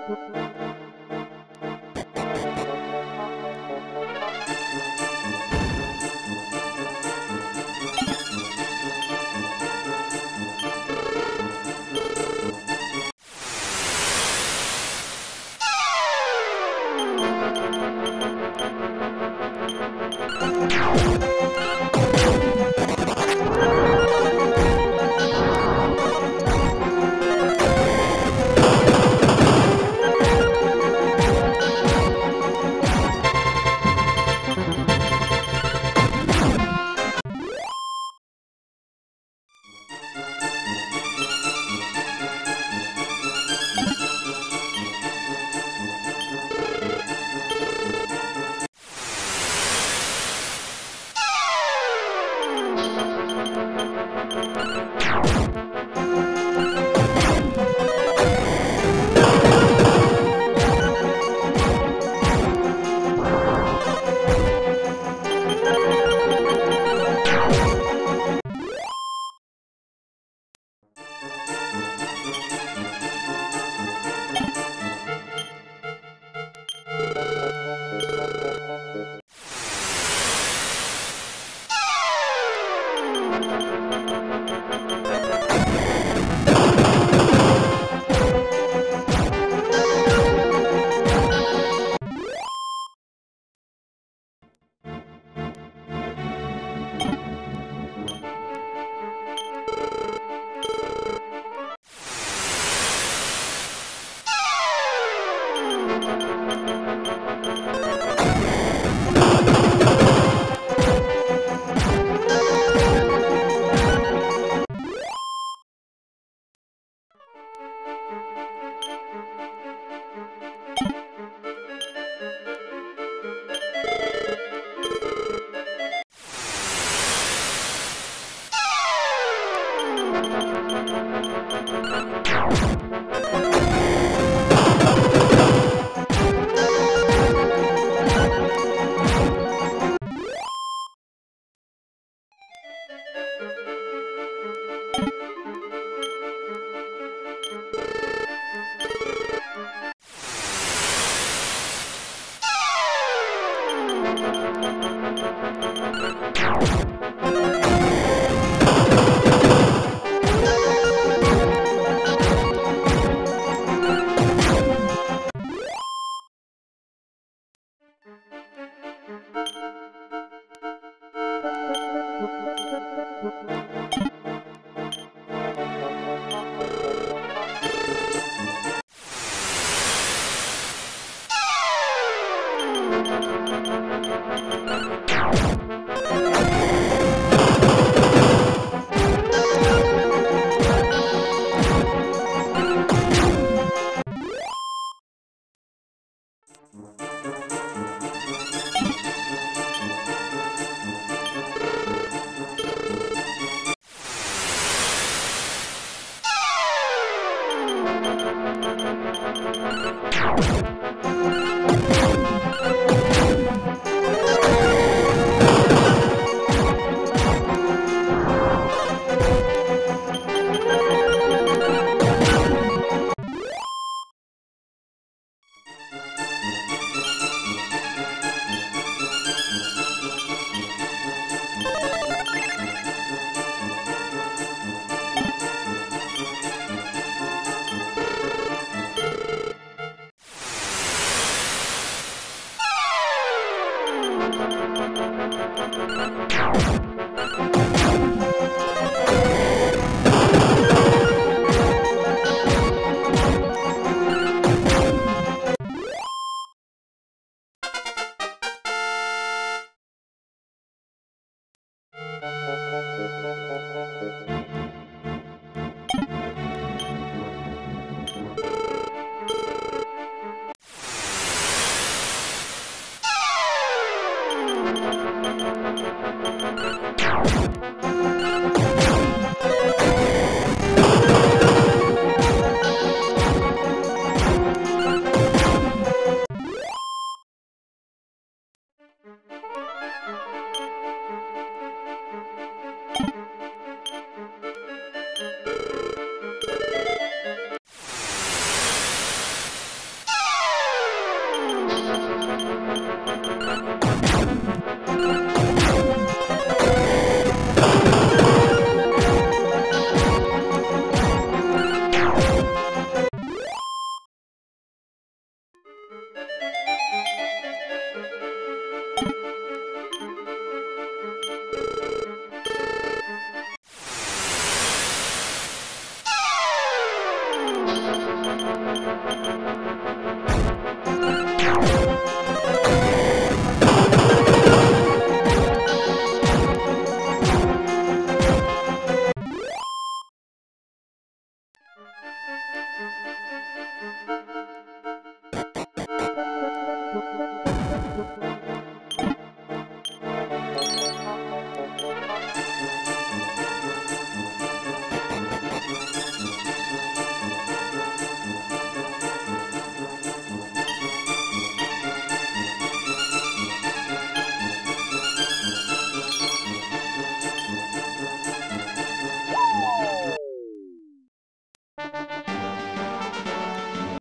Música you Música